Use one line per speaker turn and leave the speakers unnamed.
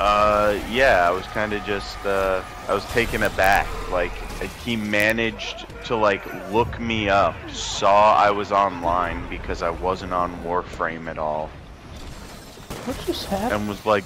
Uh, yeah, I was kind of just, uh, I was taken aback. Like, he managed to, like, look me up, saw I was online because I wasn't on Warframe at all,
What just happened?
and was like,